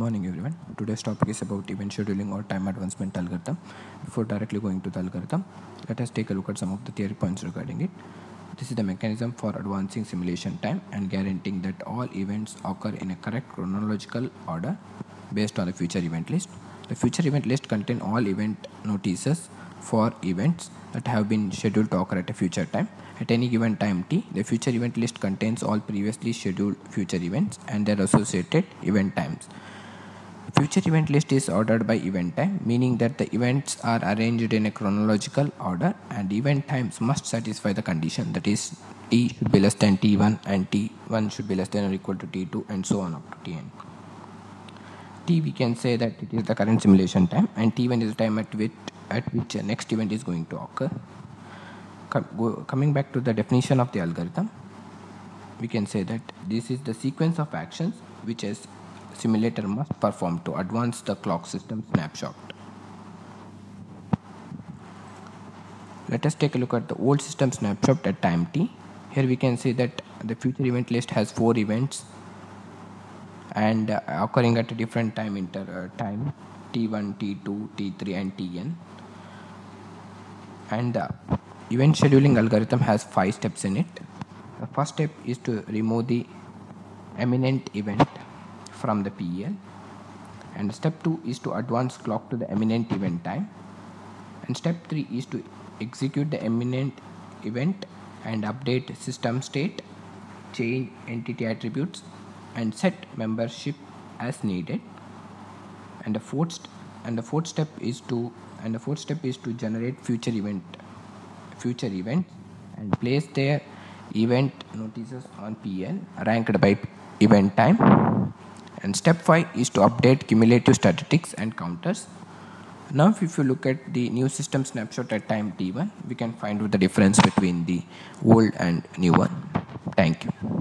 Good morning everyone. Today's topic is about event scheduling or time advancement algorithm. Before directly going to the algorithm, let us take a look at some of the theory points regarding it. This is the mechanism for advancing simulation time and guaranteeing that all events occur in a correct chronological order based on the future event list. The future event list contains all event notices for events that have been scheduled to occur at a future time. At any given time t, the future event list contains all previously scheduled future events and their associated event times. Future event list is ordered by event time, meaning that the events are arranged in a chronological order and event times must satisfy the condition that is t should be less than t1 and t1 should be less than or equal to t2 and so on up to tn. t we can say that it is the current simulation time and t1 is the time at which, at which a next event is going to occur coming back to the definition of the algorithm, we can say that this is the sequence of actions which a simulator must perform to advance the clock system snapshot. Let us take a look at the old system snapshot at time t. Here we can see that the future event list has four events and uh, occurring at a different time inter uh, time t1, t2, t3 and tn and the event scheduling algorithm has five steps in it the first step is to remove the eminent event from the FEL and step 2 is to advance clock to the eminent event time. And step 3 is to execute the eminent event and update system state change entity attributes and set membership as needed. And the fourth and the fourth step is to and the fourth step is to generate future event future events and place their event notices on FEL ranked by event time. And step 5 is to update cumulative statistics and counters. Now if you look at the new system snapshot at time t1, we can find the difference between the old and new one. Thank you.